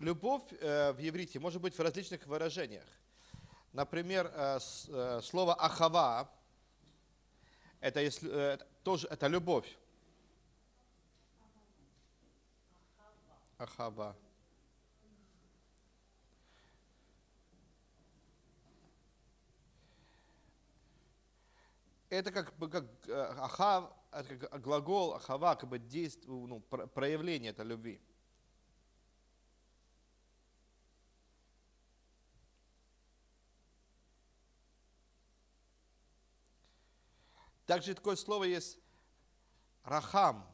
любовь э, в иврите может быть в различных выражениях. Например, э, э, слово ахава это если, тоже это любовь. Ахава. Это как бы как ахав, это как глагол ахава, как бы действие, ну, про- проявление этой любви. Также такое слово есть рахам.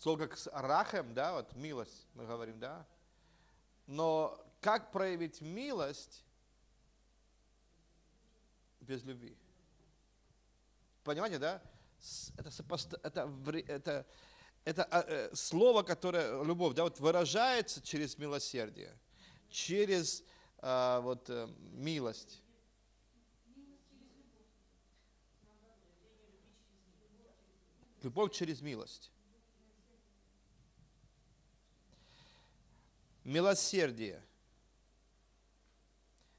Слово как с рахем, да, вот милость мы говорим, да. Но как проявить милость без любви? Понимаете, да? Это, сопоста- это, это, это а, э, слово, которое, любовь, да, вот выражается через милосердие, через а, вот, э, милость. Любовь через милость. Милосердие.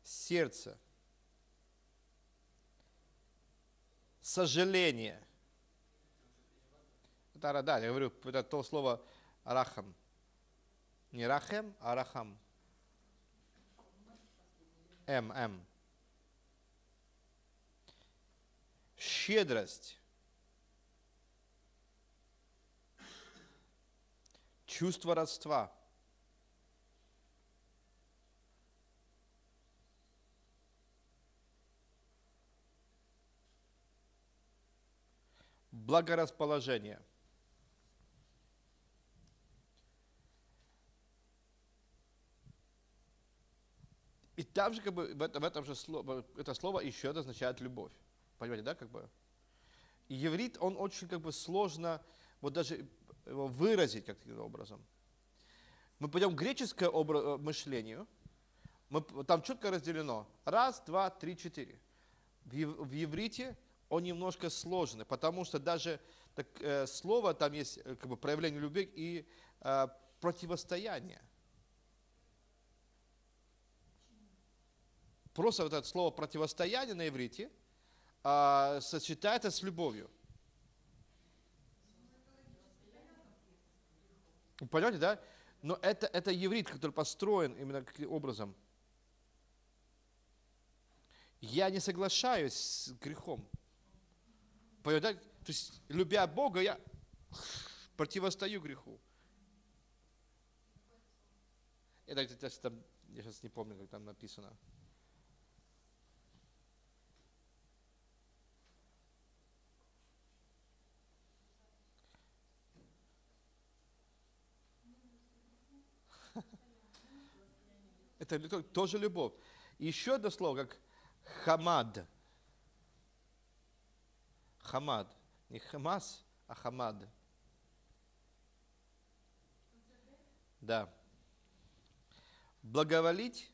Сердце. Сожаление. Это, да, я говорю, это то слово рахам. Не рахем, а рахам. М, М. Щедрость. Чувство родства. Благорасположение. И там же, как бы, в, это- в этом же слово, это слово еще означает любовь. Понимаете, да, как бы? И еврит, он очень как бы сложно вот даже его выразить каким-то образом. Мы пойдем к греческое обра- э, мышлению, мы, там четко разделено. Раз, два, три, четыре. В, ев- в еврите он немножко сложный, потому что даже так, э, слово, там есть э, как бы, проявление любви и э, противостояние. Просто вот это слово противостояние на иврите а, сочетается с любовью. Понимаете, да? Но это, это еврит, который построен именно образом. Я не соглашаюсь с грехом. Понимаете? То есть, любя Бога, я противостою греху. Это, я сейчас не помню, как там написано. Это тоже любовь. Еще одно слово, как хамад. Хамад. Не хамас, а хамад. Да. Благоволить,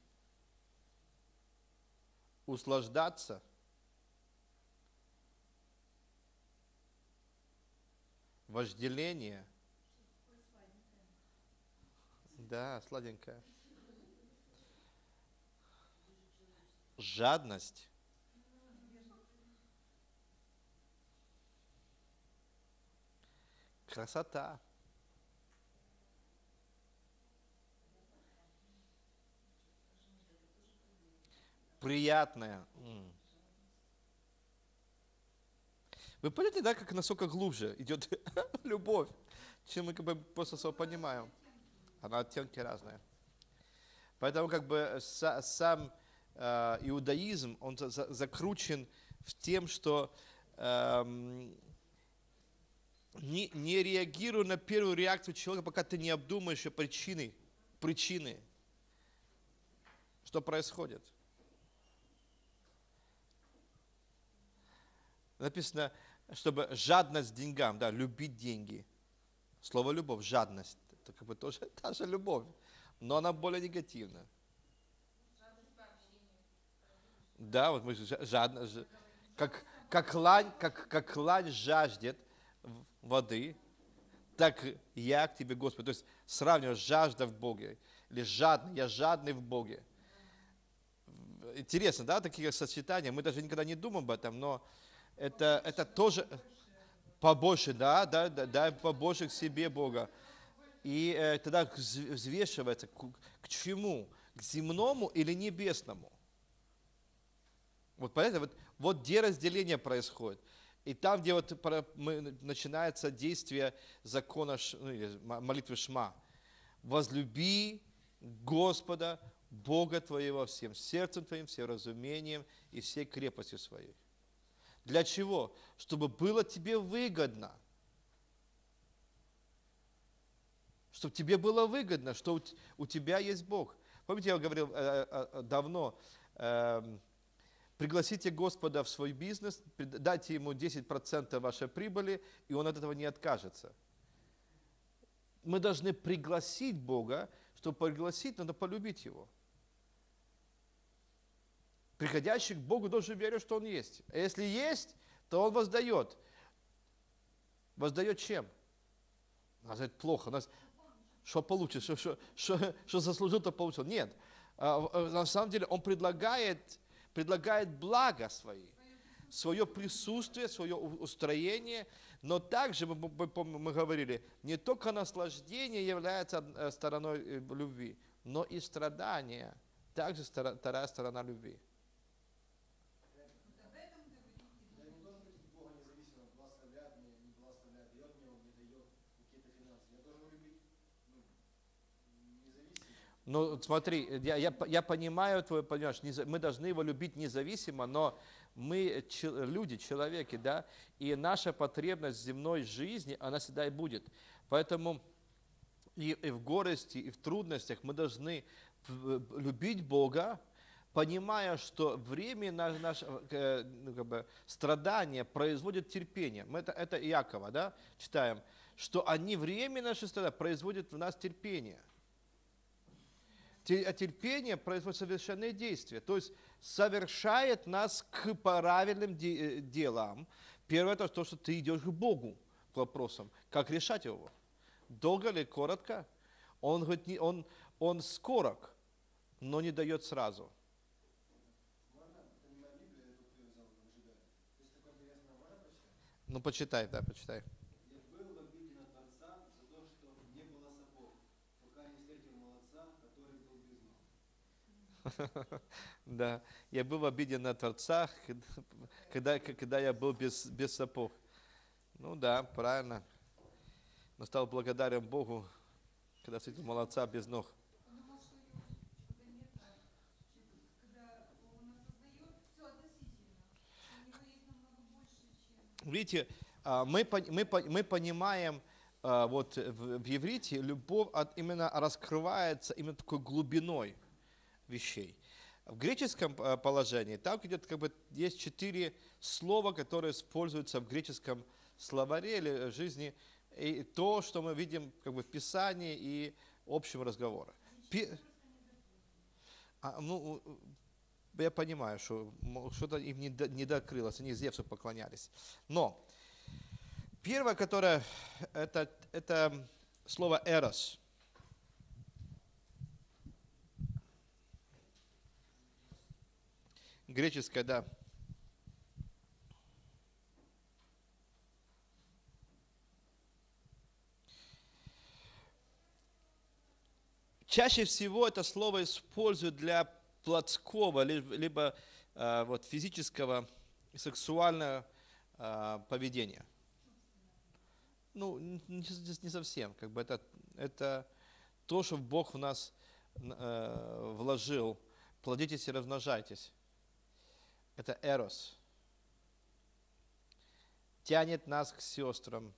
услаждаться, вожделение. Да, сладенькое. Жадность. Красота. Приятная. Вы понимаете, да, как насколько глубже идет любовь, чем мы как бы просто особо понимаем. Она оттенки разные. Поэтому как бы са- сам иудаизм, он за- за- закручен в тем, что эм, не, не реагируй на первую реакцию человека, пока ты не обдумаешь причины, причины, что происходит. Написано, чтобы жадность деньгам, да, любить деньги. Слово любовь, жадность, это как бы тоже та же любовь, но она более негативная. Да, вот мы жадно, как, как, лань, как, как лань жаждет воды, так я к тебе, Господи. То есть сравнивать жажда в Боге или жадный, я жадный в Боге. Интересно, да, такие сочетания. Мы даже никогда не думаем об этом, но это, это тоже побольше, да, да, да, да, побольше к себе Бога. И э, тогда взвешивается, к, к чему? К земному или небесному? Вот поэтому вот, вот где разделение происходит. И там, где вот начинается действие закона ну, молитвы Шма. Возлюби Господа, Бога твоего всем сердцем твоим, всем разумением и всей крепостью своей. Для чего? Чтобы было тебе выгодно. Чтобы тебе было выгодно, что у тебя есть Бог. Помните, я говорил э, э, э, давно, эм, пригласите Господа в свой бизнес, дайте ему 10% вашей прибыли, и он от этого не откажется. Мы должны пригласить Бога, чтобы пригласить, надо полюбить Его. Приходящий к Богу должен верить, что Он есть. А если есть, то Он воздает. Воздает чем? Нас это плохо. Нас, что получишь, что, что, что, что заслужил, то получил. Нет. А, на самом деле Он предлагает, предлагает благо свои. Свое присутствие, свое устроение. Но также, мы, мы, говорили, не только наслаждение является э, стороной э, любви, но и страдание. Также вторая сторона любви. Ну, смотри, я, я, я понимаю твой, понимаешь, мы должны его любить независимо, но мы люди, человеки, да, и наша потребность земной жизни, она всегда и будет. Поэтому и, и в горести, и в трудностях мы должны любить Бога, понимая, что время наше, э, ну, как бы, страдания производит терпение. Мы это, это Иакова, да, читаем, что они время наше страдания производят в нас терпение. А терпение производит совершенные действия, то есть совершает нас к правильным э, делам. Первое это то, что ты идешь к Богу к вопросам, как решать его. Долго ли, коротко? Он, говорит, он, он скорок, но не дает сразу. Ну, почитай, да, почитай. Да, я был обиден на Творца, когда, когда я был без, без сапог. Ну да, правильно. Но стал благодарен Богу, когда встретил молодца без ног. Видите, а, мы, мы, мы понимаем, а, вот в, в иврите любовь от, именно раскрывается именно такой глубиной вещей. В греческом э, положении там идет как бы есть четыре слова, которые используются в греческом словаре или жизни, и то, что мы видим как бы в Писании и общем разговоре. Пи... А, ну, я понимаю, что что-то им не, не докрылось, они Зевсу поклонялись. Но первое, которое, это, это слово «эрос». Греческая, да. Чаще всего это слово используют для плотского, либо э, вот, физического, сексуального э, поведения. Ну, не, не совсем. Как бы это, это то, что Бог в нас э, вложил. Плодитесь и размножайтесь это эрос. Тянет нас к сестрам,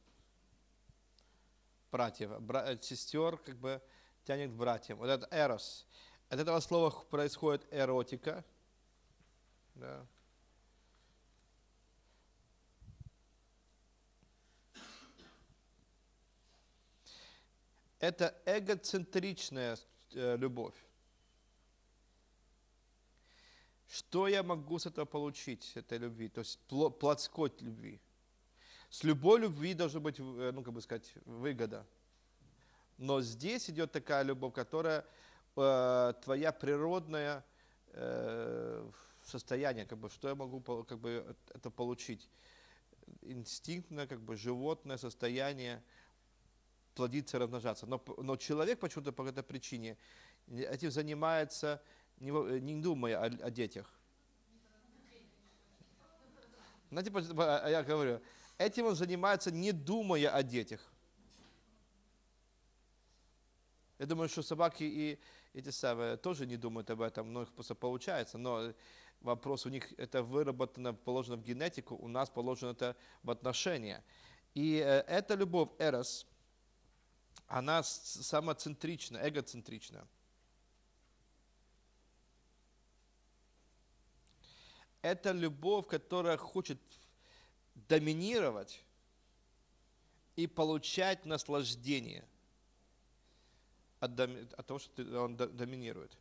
братьев, бра, э, сестер, как бы тянет к братьям. Вот это эрос. От этого слова происходит эротика. Да. Это эгоцентричная э, любовь. Что я могу с этого получить, с этой любви, то есть плотской любви? С любой любви должна быть, э, ну, как бы сказать, выгода. Но здесь идет такая любовь, которая э, твоя природная э, состояние, как бы, что я могу как бы, это получить. Инстинктное, как бы, животное состояние плодиться, размножаться. Но, но человек почему-то по этой причине этим занимается, не, не думая о, о детях. Знаете, а я говорю, этим он занимается, не думая о детях. Я думаю, что собаки и эти самые тоже не думают об этом, но их просто получается. Но вопрос у них, это выработано, положено в генетику, у нас положено это в отношения. И э, эта любовь, эрос, она самоцентрична, эгоцентрична. Это любовь, которая хочет доминировать и получать наслаждение от, от того, что он доминирует.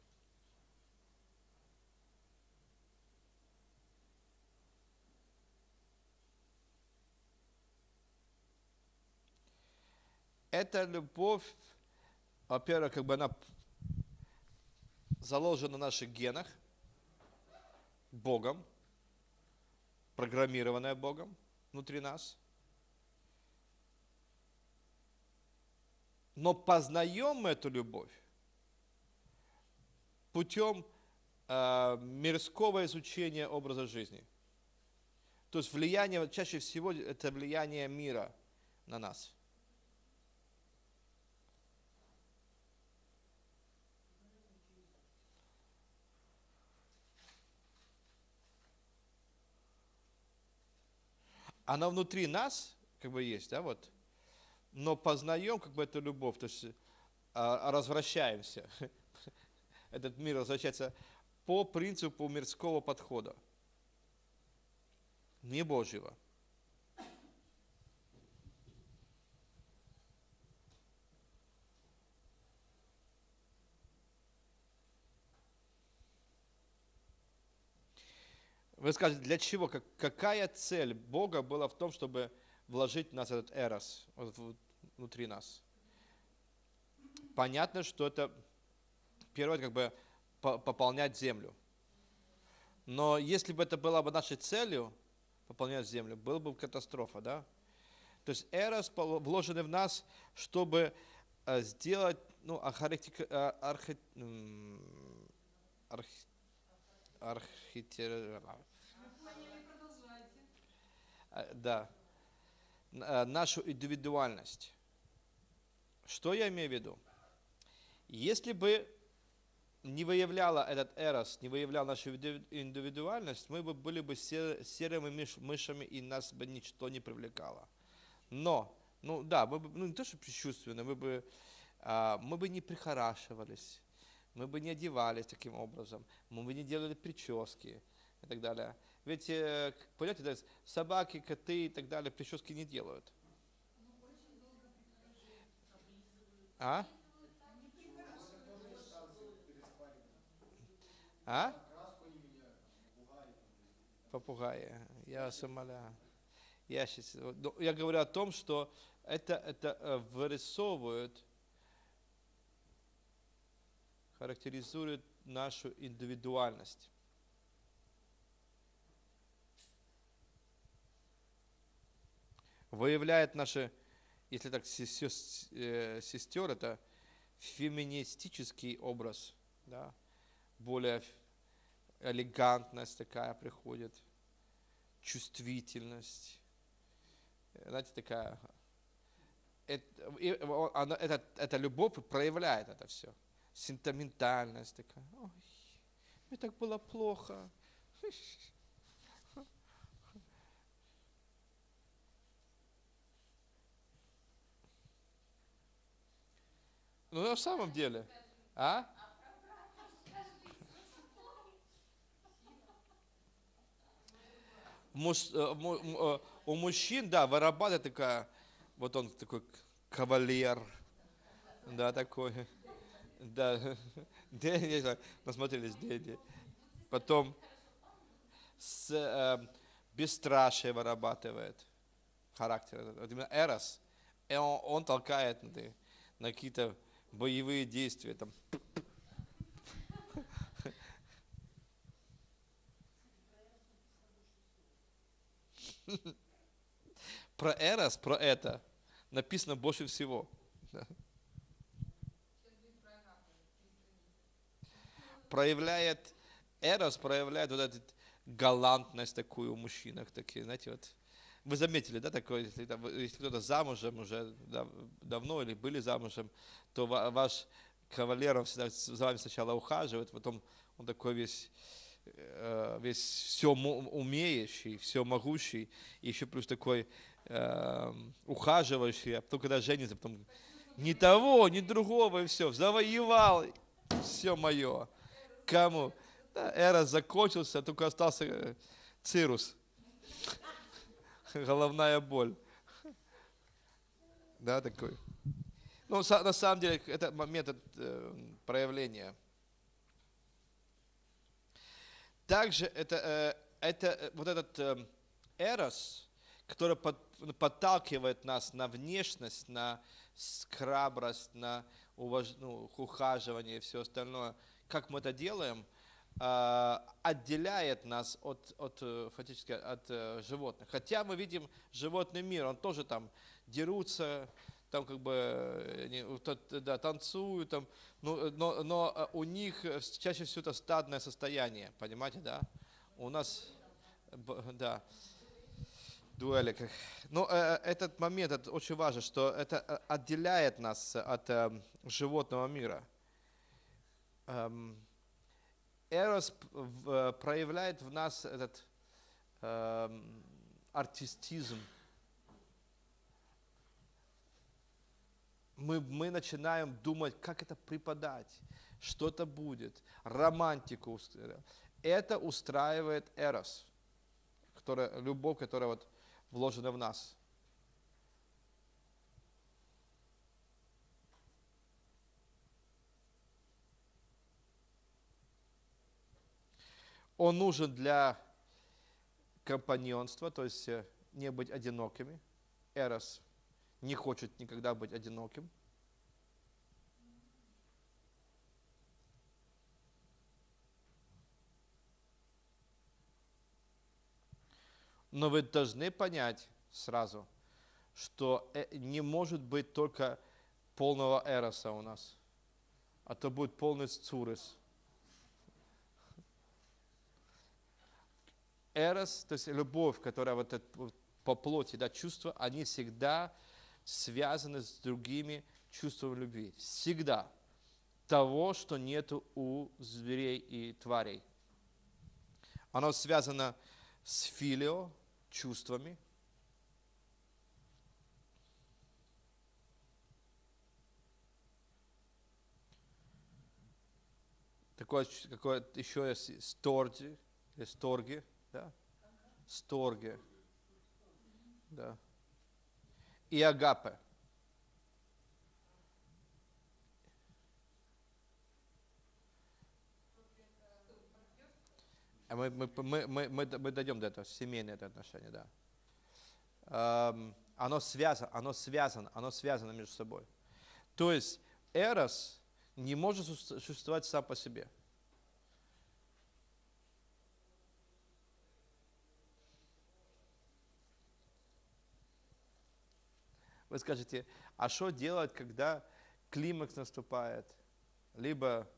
Эта любовь, во-первых, как бы она заложена в наших генах, Богом, программированная Богом внутри нас. Но познаем мы эту любовь путем э, мирского изучения образа жизни. То есть влияние, чаще всего это влияние мира на нас – она внутри нас, как бы есть, да, вот, но познаем как бы эту любовь, то есть а, развращаемся. Этот мир возвращается по принципу мирского подхода, не Божьего. Вы скажете, для чего? Как, какая цель Бога была в том, чтобы вложить в нас этот эрос вот, внутри нас? Понятно, что это, первое, как бы пополнять землю. Но если бы это была бы нашей целью, пополнять землю, была бы катастрофа, да? То есть эрос вложенный в нас, чтобы э, сделать, ну, архитек... Э, архи... архи... Э, да, э, нашу индивидуальность. Что я имею в виду? Если бы не выявляла этот эрос, не выявлял нашу индивидуальность, мы бы были бы серыми мышами, и нас бы ничто не привлекало. Но, ну да, мы бы, ну не то, что предчувственно, мы бы, а, мы бы не прихорашивались, мы бы не одевались таким образом, мы бы не делали прически и так далее. Ведь, э, понимаете, да, собаки, коты и так далее прически не делают. А? А? Попугаи. Я умоляю. Я, сейчас, ну, я говорю о том, что это, это э, вырисовывает, характеризует нашу индивидуальность. Выявляет наши, если так, э, сестер, это феминистический образ, да, более элегантность такая приходит, чувствительность, знаете, такая, это, она, это, это любовь проявляет это все, сентиментальность такая, ой, мне так было плохо, Ну, на самом деле. А? Э, э, у мужчин, да, вырабатывает такая, вот он такой кавалер, да, такой, да, насмотрелись, Потом с, э, бесстрашие вырабатывает, характер. Вот именно Эрос, он, он толкает ты- на какие-то боевые действия. Там. Про Эрос, про это написано больше всего. Проявляет, Эрос проявляет вот эту галантность такую у мужчинах, такие, знаете, вот. Вы заметили, да, такое, если, если кто-то замужем уже дав- давно или были замужем, то ва- ваш кавалер он всегда за вами сначала ухаживает, потом он такой весь, э, весь все умеющий, все могущий, и еще плюс такой э, ухаживающий, а потом, когда женится, потом ни того, ни другого, и все, завоевал, все мое. Кому? Да, эра закончился, только остался э, цирус. Головная боль. Да, такой. Ну, на самом деле, это метод э, проявления. Также это, э, это э, вот этот эрос, который под- подталкивает нас на внешность, на скрабрость, на уваж- ну, ухаживание и все остальное. Как мы это делаем, отделяет нас от, от э, фактически от э, животных. Хотя мы видим животный мир, он тоже там дерутся, там как бы э, да, танцуют, там, ну, но, но э, у них э, чаще всего это стадное состояние, понимаете, да? У нас, да, дуэли. как. Но э, этот момент это очень важен, что это э, отделяет нас от э, животного мира. Эм, Эрос э, проявляет в нас этот эм, артистизм. Мы, мы начинаем думать, как это преподать, что это будет, романтику. Это устраивает Эрос, которая, любовь, которая вот вложена в нас. Он нужен для компаньонства, то есть э, не быть одинокими. Эрос не хочет никогда быть одиноким. Но вы должны понять сразу, что э, не может быть только полного эроса у нас, а то будет полный цурис. Эрос, то есть любовь, которая вот это по плоти, да, чувства, они всегда связаны с другими чувствами любви. Всегда. Того, что нету у зверей и тварей. Оно связано с филио, чувствами. Такое, какое еще есть сторги, сторги, да? Сторги. Да. И агапе. А мы, мы, мы, мы, мы, дойдем до этого, семейное это отношение, да. Ам, оно связано, оно связано, оно связано между собой. То есть эрос не может существовать сам по себе. Вы скажете, а что делать, когда климакс наступает? Либо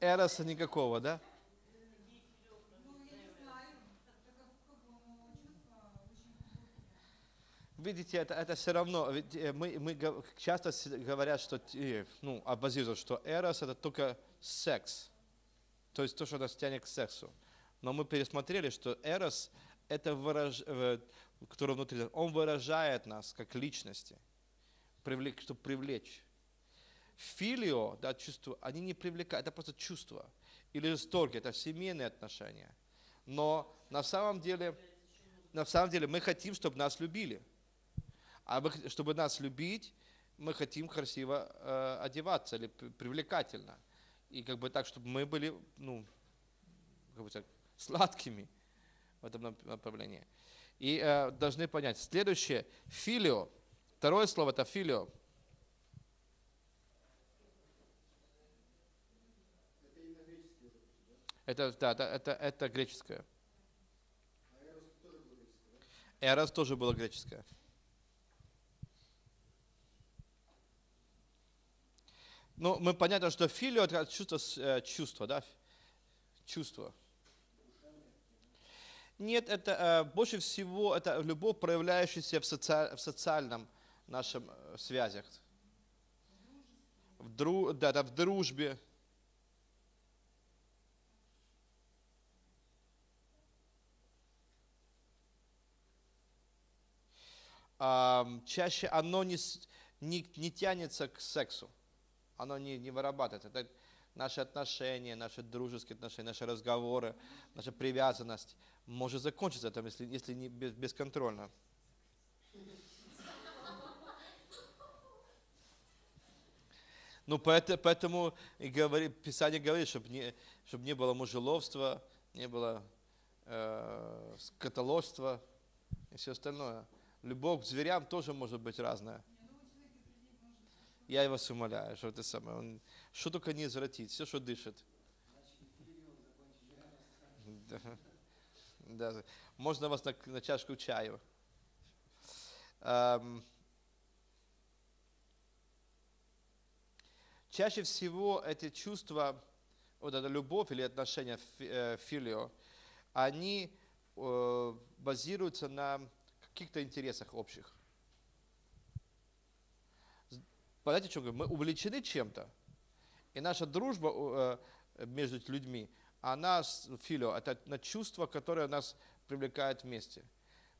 эроса никакого, да? Видите, это, это все равно, э, мы, мы часто говорят, что, э, ну, базируют, что эрос это только секс, то есть то, что нас тянет к сексу. Но мы пересмотрели, что эрос это выраж, э, который внутри, он выражает нас как личности, привлек, чтобы привлечь. Филио, да, чувство, они не привлекают, это просто чувство. Или же сторги, это семейные отношения. Но на самом деле, на самом деле мы хотим, чтобы нас любили. А мы, чтобы нас любить, мы хотим красиво э, одеваться или привлекательно. И как бы так, чтобы мы были, ну, как бы так, сладкими в этом направлении. И э, должны понять. Следующее, филио. Второе слово это филио. Это, да, это, это, это греческое. Эрос тоже было греческое. Ну, мы понятно, что филио это чувство, э, чувство, да? Чувство. Нет, это э, больше всего это любовь, проявляющаяся в, соци, в социальном нашем э, связях. В, дру, да, да, в дружбе. чаще оно не, не, не тянется к сексу, оно не, не вырабатывается. Это наши отношения, наши дружеские отношения, наши разговоры, наша привязанность может закончиться там, если, если не без, бесконтрольно. Ну, поэтому, поэтому и говори, Писание говорит, чтобы не, чтобы не было мужеловства, не было э, скотоложства и все остальное. Любовь к зверям тоже может быть разная. Я вас умоляю, что это самое. Он, что только не извратить, все, что дышит. Да. Да. Можно вас на, на чашку чаю. Эм. Чаще всего эти чувства, вот эта любовь или отношения э, филио, они э, базируются на каких-то интересах общих. Понимаете, что говорю? Мы увлечены чем-то, и наша дружба э, между людьми, она, филио, это на чувство, которое нас привлекает вместе.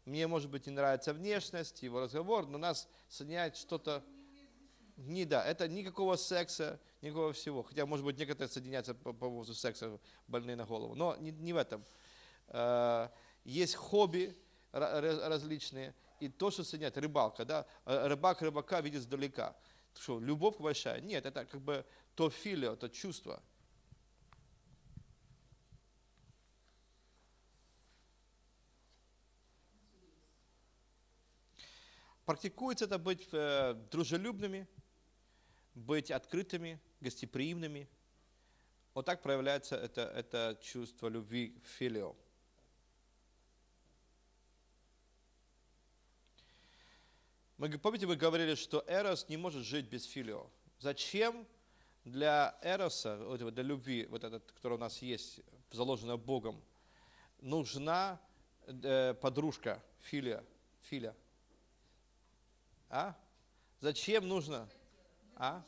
Мне, может быть, не нравится внешность, его разговор, но нас соединяет что-то... Не, да, это никакого секса, никакого всего. Хотя, может быть, некоторые соединяются по, поводу секса, больные на голову. Но не, не в этом. Э, есть хобби, различные, и то, что соединяет, рыбалка, да, э, рыбак рыбака видит сдалека. Что, любовь большая? Нет, это как бы то филио, то чувство. Практикуется это быть э, дружелюбными, быть открытыми, гостеприимными. Вот так проявляется это, это чувство любви филио. Мы, помните, мы говорили, что Эрос не может жить без филио. Зачем для Эроса, для любви, вот этот, который у нас есть, заложенная Богом, нужна э, подружка, филия, филя? А? Зачем нужно? А?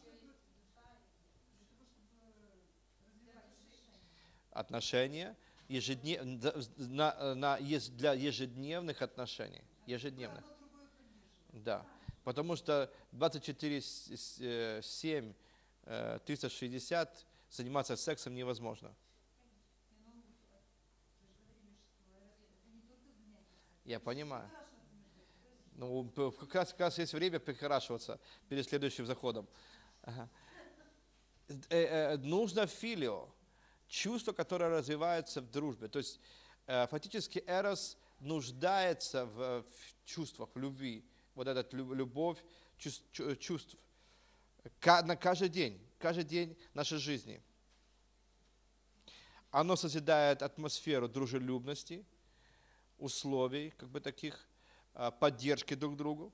Отношения ежеднев... на, на, для ежедневных отношений. Ежедневных. Да, потому что 24-7, 360 э, заниматься сексом невозможно. Я понимаю. Ну, как раз, как раз есть время прикрашиваться перед следующим заходом. Ага. Э, э, нужно филио, чувство, которое развивается в дружбе. То есть фактически Эрос нуждается в, в чувствах, в любви вот эта любовь чувств на каждый день, каждый день нашей жизни. Оно созидает атмосферу дружелюбности, условий, как бы таких, а, поддержки друг другу.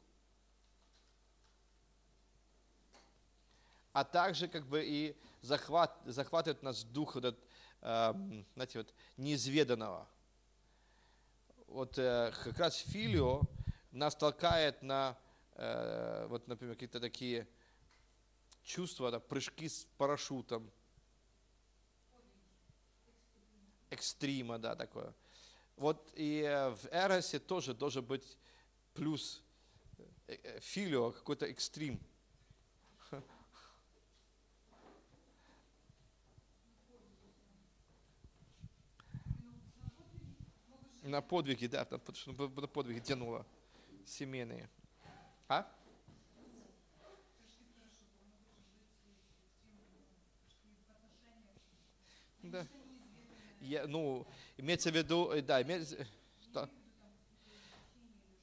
А также как бы и захват, захватывает нас дух этот, знаете, вот, неизведанного. Вот э, как раз филио, нас толкает на, э, вот, например, какие-то такие чувства, да, прыжки с парашютом, экстрима, да, такое. Вот и э, в Эросе тоже должен быть плюс э, э, филио, какой-то экстрим. На подвиги, да, на подвиги тянуло семейные. А? Да. Я, ну, имеется в виду, э, да, имеется, да.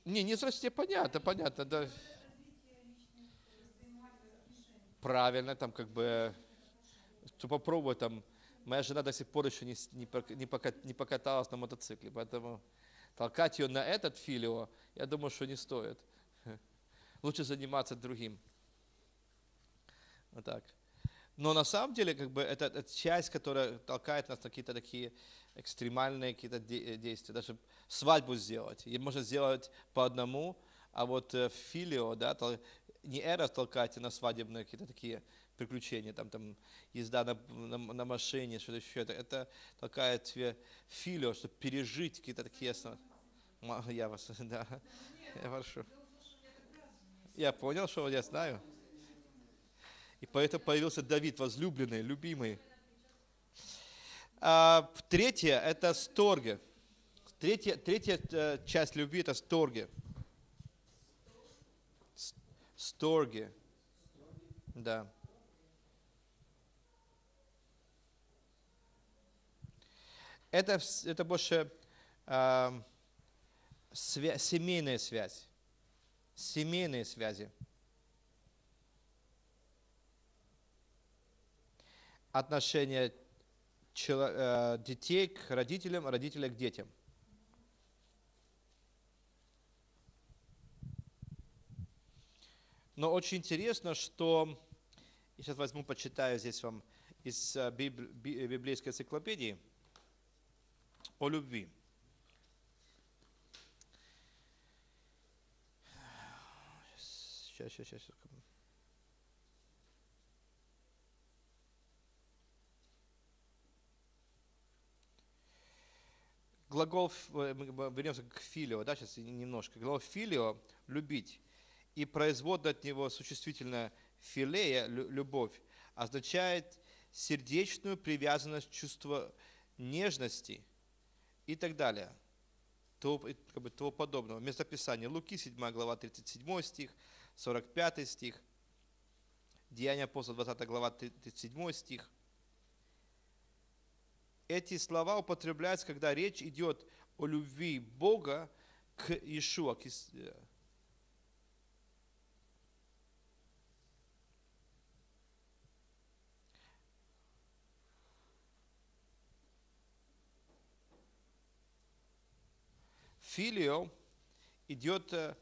Не, не зрасте, понятно, понятно, да. Правильно, там как бы, что попробовать там, моя жена до сих пор еще не, не, не покаталась на мотоцикле, поэтому толкать ее на этот филио, я думаю, что не стоит. Лучше заниматься другим. Вот так. Но на самом деле, как бы, это, это часть, которая толкает нас на какие-то такие экстремальные какие-то э, действия. Даже свадьбу сделать. И можно сделать по одному, а вот э, филио, да, не эра толкать на свадебные какие-то такие приключения, там, там езда на, на, на машине, что-то еще. Это, это толкает тебе филио, чтобы пережить какие-то такие основы. Я вас, да, я прошу. Я понял, что я знаю. И поэтому появился Давид, возлюбленный, любимый. А, третье – это сторги. Третья, третья э, часть любви – это сторги. Сторги. Да. Это, это больше э, свя, семейная связь. Семейные связи. отношение э, детей к родителям, родителей к детям. Но очень интересно, что, я сейчас возьму, почитаю здесь вам из э, библейской энциклопедии о любви. Сейчас, сейчас, сейчас. глагол, э, мы вернемся к филио, да, сейчас немножко. Глагол филио – любить. И производное от него существительное филея – любовь, означает сердечную привязанность, чувство нежности и так далее. Того, как бы, того подобного. Местописание Луки, 7 глава, 37 стих, 45 стих, Деяния апостола, 20 глава, 37 стих – эти слова употребляются, когда речь идет о любви Бога к Иешуа. К Филио идет э,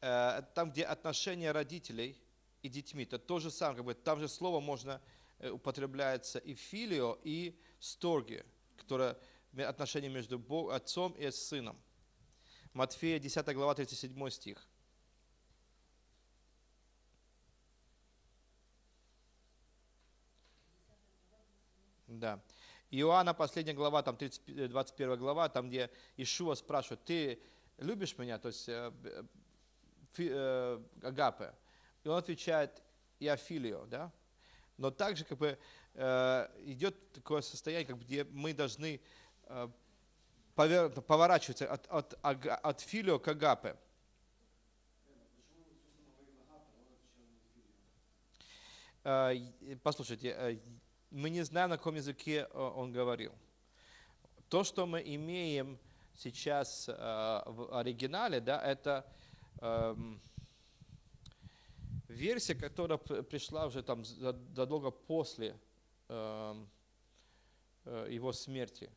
э, там, где отношения родителей и детьми. Это то же самое, как бы, там же слово можно э, употребляется и филио, и сторге, которое отношение между Бог, Отцом и Сыном. Матфея 10 глава 37 стих. Да. Иоанна, последняя глава, там 30, 21 глава, там, где Ишуа спрашивает, ты любишь меня, то есть э, э, агапе? И он отвечает, я филио, да? Но также как бы Э, идет такое состояние, как где мы должны э, поворачиваться от, от, от филио к агапе. Э, послушайте, мы не знаем, на каком языке он говорил. То, что мы имеем сейчас в оригинале, да, это эм, версия, которая пришла уже там задолго после Эм, э, его смерти.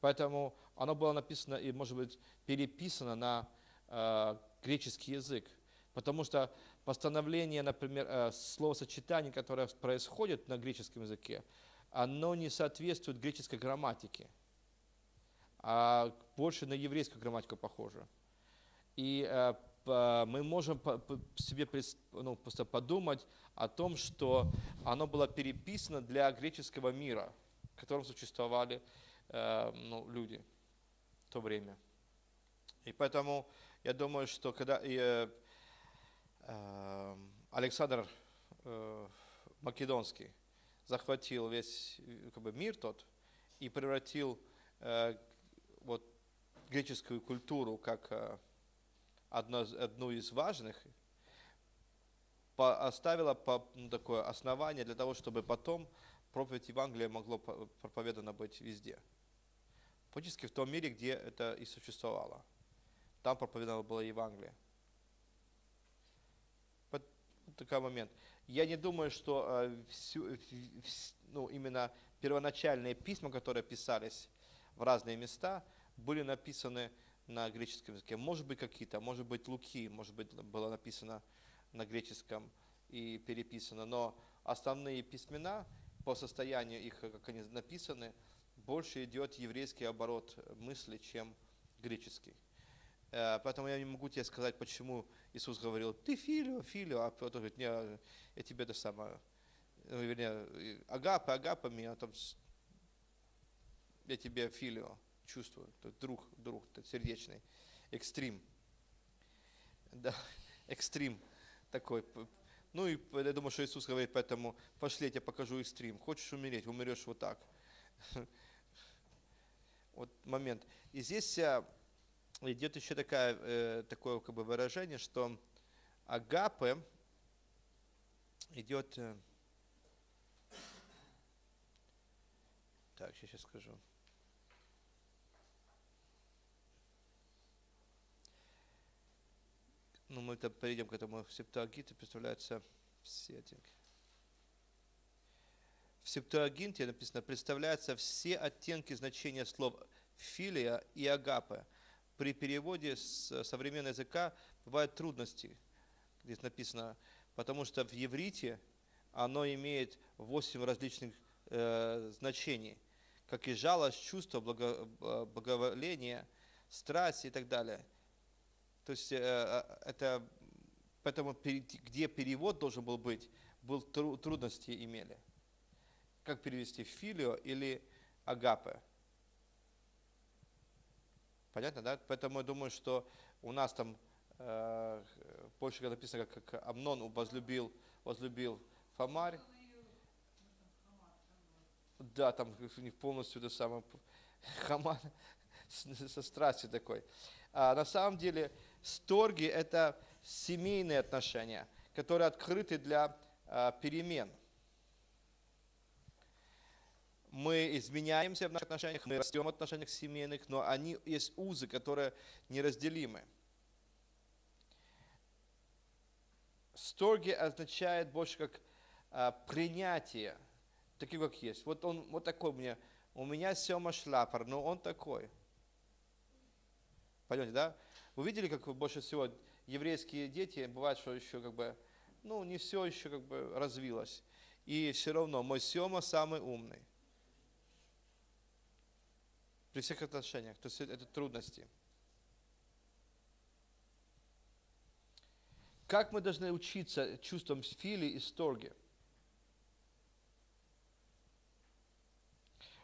Поэтому оно было написано и, может быть, переписано на э, греческий язык. Потому что постановление, например, э, словосочетаний, которое происходит на греческом языке, оно не соответствует греческой грамматике, а больше на еврейскую грамматику похоже. И мы можем себе ну, просто подумать о том, что оно было переписано для греческого мира, в котором существовали э, ну, люди в то время. И поэтому я думаю, что когда э, э, Александр э, Македонский захватил весь как бы, мир тот и превратил э, вот греческую культуру как э, одно, одну из важных, оставила ну, такое основание для того, чтобы потом проповедь Евангелия могло проповедано быть везде. Фактически в том мире, где это и существовало. Там проповедано было Евангелие. Такой момент. Я не думаю, что э, всю, ну, именно первоначальные письма, которые писались в разные места, были написаны на греческом языке. Может быть, какие-то, может быть, Луки, может быть, было написано на греческом и переписано, но основные письмена по состоянию их, как они написаны, больше идет еврейский оборот мысли, чем греческий. Э, поэтому я не могу тебе сказать, почему Иисус говорил, ты филио, филио, а Петр говорит, не, я тебе это самое, ну, вернее, агапы, агапами, а там я тебе филио чувствую, то друг, друг, то сердечный, экстрим. Да, экстрим такой. Ну и я думаю, что Иисус говорит, поэтому пошли, я тебе покажу экстрим. Хочешь умереть, умрешь вот так. Вот момент. И здесь идет еще такая, э, такое как бы выражение, что агапы идет... Э, так, сейчас скажу. ну, мы там перейдем к этому, в Септуагинте представляются все оттенки. В Септуагинте написано, представляются все оттенки значения слов филия и агапы. При переводе с современного языка бывают трудности. Здесь написано, потому что в еврите оно имеет восемь различных э, значений, как и жалость, чувство, благо, э, благоволение, страсть и так далее. То есть э, э, это, поэтому где перевод должен был быть, был трудности имели. Как перевести филио или агапе. Понятно, да? Поэтому я думаю, что у нас там э, больше написано, как, как Амнон возлюбил, возлюбил Фомарь. Да, там них полностью это самое Хаман со страстью такой. А на самом деле Сторги – это семейные отношения, которые открыты для а, перемен. Мы изменяемся в наших отношениях, мы растем в отношениях семейных, но они есть узы, которые неразделимы. Сторги означает больше как а, принятие, такие как есть. Вот он вот такой у меня, у меня Сема Шлапар, но он такой. Понимаете, да? Вы видели, как больше всего еврейские дети, бывает, что еще как бы, ну, не все еще как бы развилось. И все равно мой Сема самый умный. При всех отношениях. То есть это трудности. Как мы должны учиться чувствам фили и сторги?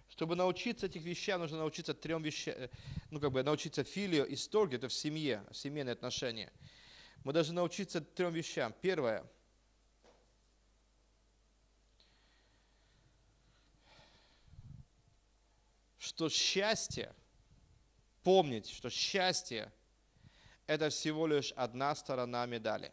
Чтобы научиться этих вещам, нужно научиться трем вещам, э, ну как бы научиться филио и сторге, это в семье, семейные отношения. Мы должны научиться трем вещам. Первое, что счастье, помнить, что счастье – это всего лишь одна сторона медали.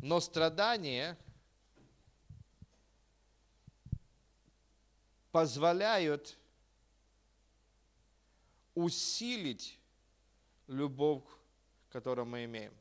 Но страдания позволяют усилить любовь, которую мы имеем.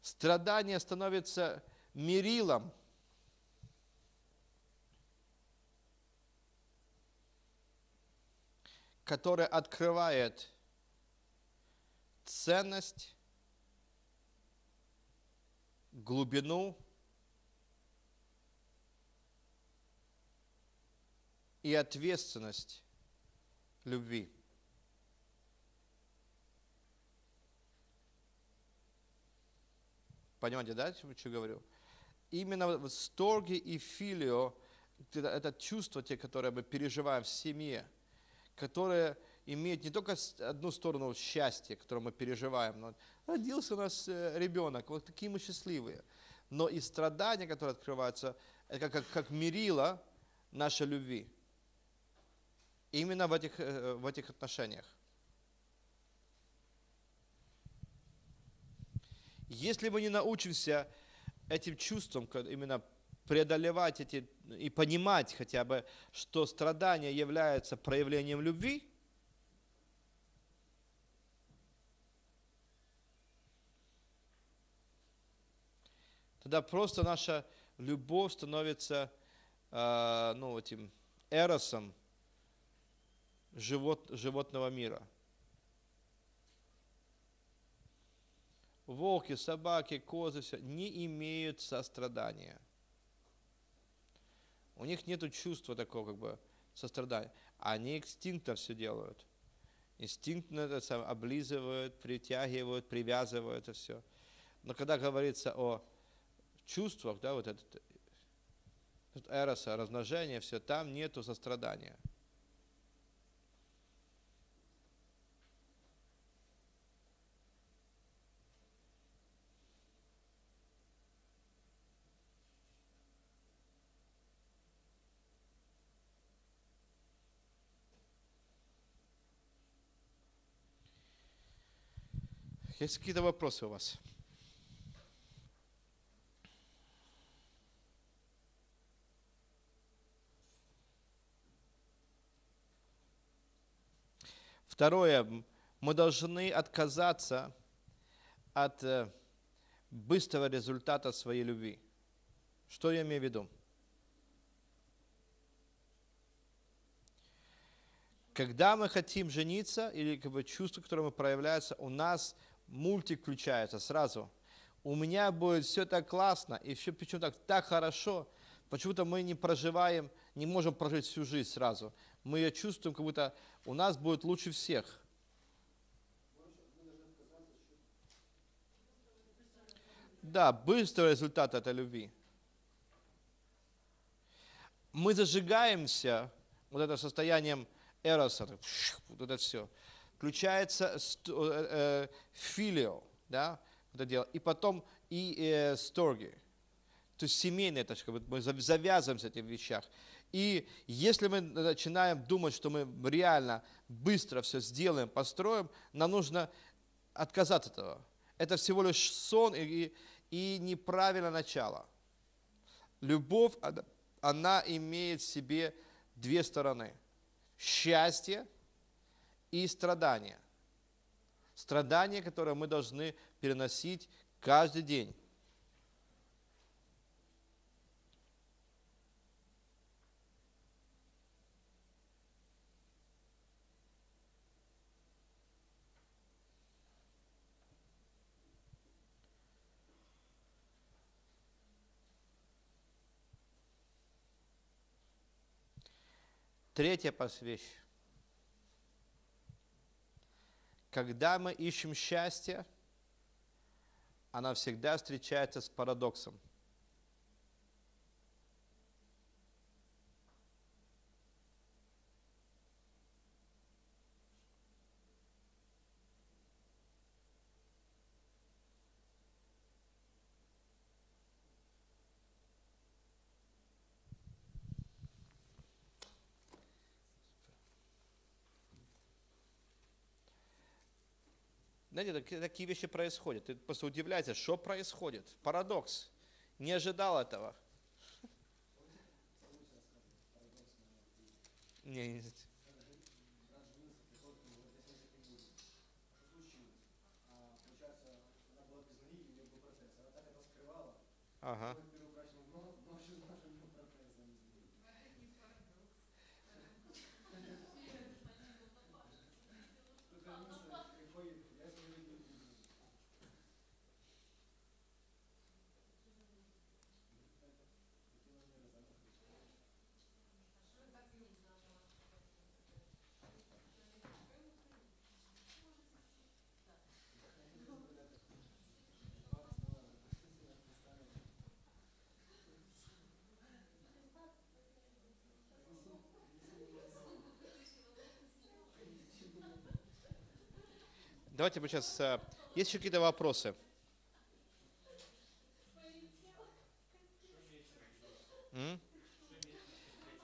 Страдание становится мерилом. который открывает ценность, глубину и ответственность любви. Понимаете, да, что говорю? Именно вот сторги и филио, это, чувство, те, которое мы переживаем в семье, которое имеет не только одну сторону счастья, которое мы переживаем, но родился у нас э, ребенок, вот такие мы счастливые, но и страдания, которые открываются, это как, как мерило нашей любви. Именно в этих, э, в этих отношениях. Если мы не научимся этим чувствам, именно преодолевать эти и понимать хотя бы, что страдание является проявлением любви, тогда просто наша любовь становится э, ну, этим эросом живот, животного мира. Волки, собаки, козы все не имеют сострадания. У них нет чувства такого как бы сострадания. Они инстинктом все делают. Инстинктно это облизывают, притягивают, привязывают это все. Но когда говорится о чувствах, да, вот этот, этот эроса, размножение, все, там нету сострадания. Есть какие-то вопросы у вас? Второе, мы должны отказаться от э, быстрого результата своей любви. Что я имею в виду? Когда мы хотим жениться, или как бы чувство, которое проявляется, у нас мультик включается сразу. У меня будет все так классно, и все почему так, так хорошо. Почему-то мы не проживаем, не можем прожить всю жизнь сразу. Мы ее чувствуем, как будто у нас будет лучше всех. Да, быстрый результат этой любви. Мы зажигаемся вот это состоянием эроса, вот это все. Включается э, э, филио, да, это дело, и потом и э, сторги. То есть как бы мы завязываемся в этих вещах. И если мы начинаем думать, что мы реально быстро все сделаем, построим, нам нужно отказаться от этого. Это всего лишь сон и, и неправильное начало. Любовь, она имеет в себе две стороны. Счастье и страдание. Страдания, которые мы должны переносить каждый день. Третья вещь. Когда мы ищем счастье, она всегда встречается с парадоксом. Знаете, такие вещи происходят. Ты просто удивляешься, что происходит. Парадокс. Не ожидал этого. Не, не. Ага. Давайте мы сейчас... э, Есть еще какие-то вопросы? М?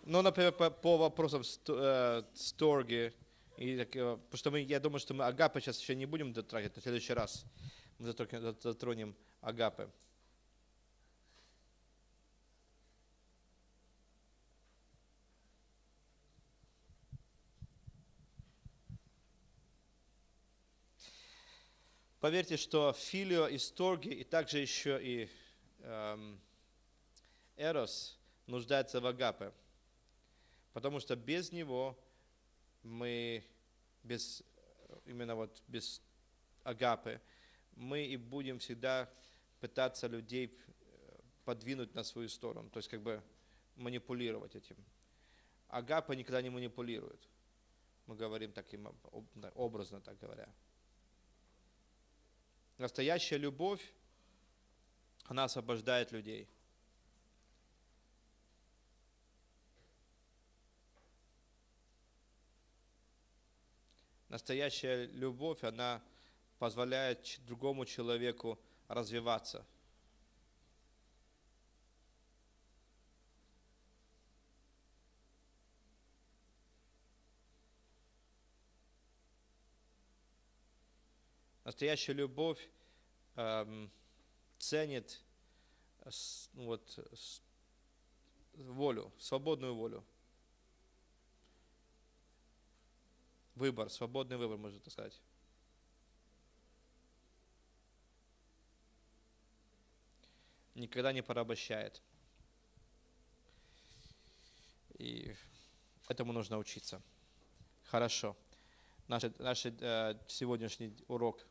Ну, например, по, по вопросам э, сторги. И, так, э, потому что мы, я думаю, что мы агапы сейчас еще не будем дотрагивать, на следующий раз мы затронем, зат- затронем агапы. Поверьте, что филио и сторги, и также еще и эм, эрос нуждается в агапе. Потому что без него мы, без, именно вот без агапы, мы и будем всегда пытаться людей э, подвинуть на свою сторону, то есть как бы манипулировать этим. Агапа никогда не манипулирует. Мы говорим таким образно, так говоря. Настоящая любовь, она освобождает людей. Настоящая любовь, она позволяет другому человеку развиваться. Настоящая любовь эм, ценит с- ну вот, с- волю, свободную волю. Выбор, свободный выбор, можно так сказать. Никогда не порабощает. И этому нужно учиться. Хорошо. Наш, наш э, сегодняшний урок